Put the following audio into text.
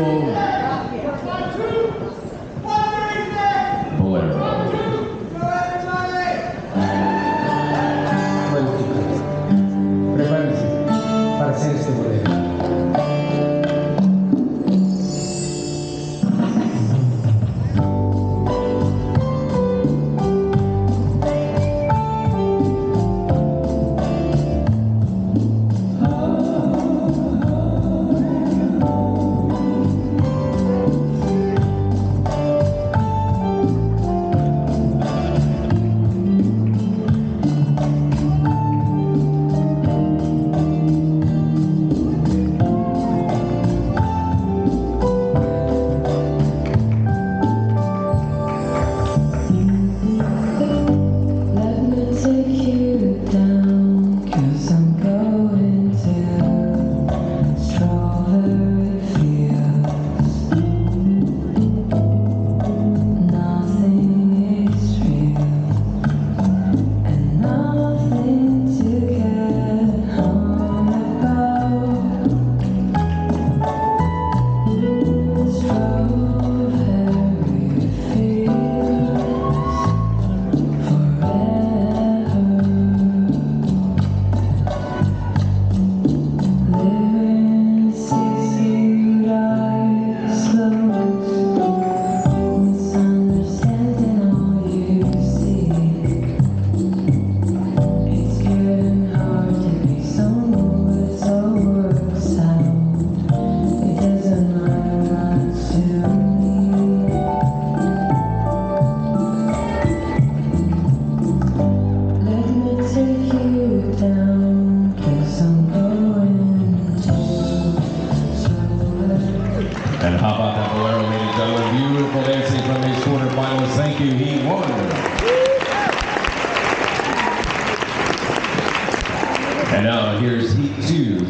Oh. And how about that Bolero, ladies and gentlemen? Beautiful dancing from these quarterfinals. Thank you. He won. And now here's Heat 2.